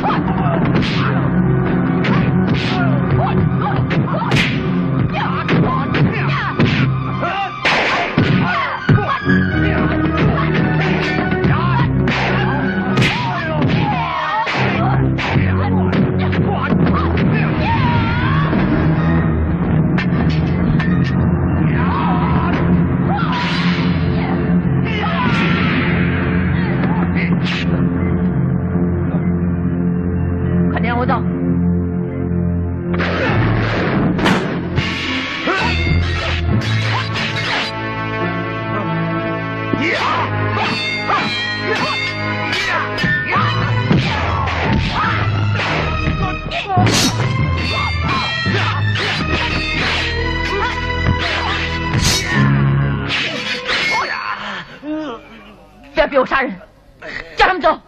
Ha ha! 我走。不要逼我杀人叫他们走。